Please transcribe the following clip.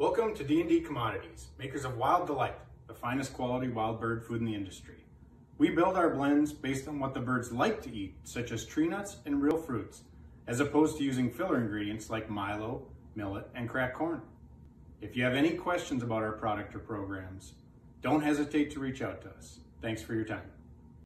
Welcome to D&D Commodities, makers of Wild Delight, the finest quality wild bird food in the industry. We build our blends based on what the birds like to eat, such as tree nuts and real fruits, as opposed to using filler ingredients like milo, millet, and cracked corn. If you have any questions about our product or programs, don't hesitate to reach out to us. Thanks for your time.